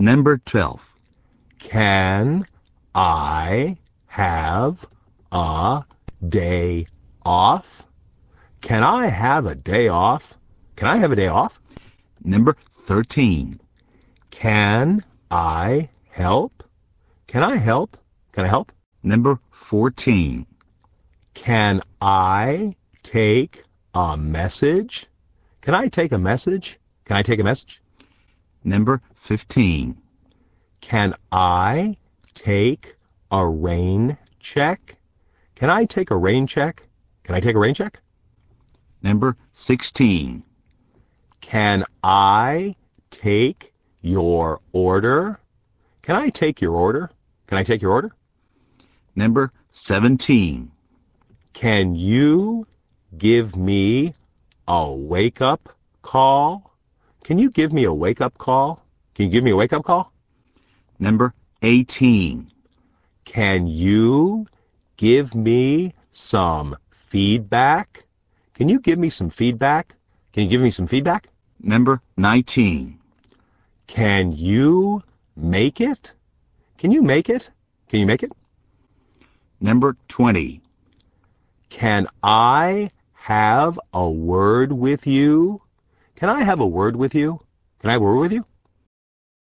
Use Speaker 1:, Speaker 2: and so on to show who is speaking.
Speaker 1: Number 12.
Speaker 2: Can I have a day off? Can I have a day off? Can I have a day off?
Speaker 1: Number 13.
Speaker 2: Can I help? Can I help? Can I help?
Speaker 1: Number 14.
Speaker 2: Can I take a message? Can I take a message? Can I take a message?
Speaker 1: Number 15.
Speaker 2: Can I take a rain check? Can I take a rain check? Can I take a rain check?
Speaker 1: Number 16.
Speaker 2: Can I take your order? Can I take your order? Can I take your order?
Speaker 1: Number 17.
Speaker 2: Can you give me a wake up call? Can you give me a wake up call? Can you give me a wake up call?
Speaker 1: Number 18.
Speaker 2: Can you give me some feedback? Can you give me some feedback? Can you give me some feedback?
Speaker 1: Number 19.
Speaker 2: Can you make it? Can you make it? Can you make it?
Speaker 1: Number 20.
Speaker 2: Can I have a word with you? Can I have a word with you? Can I have a word with you?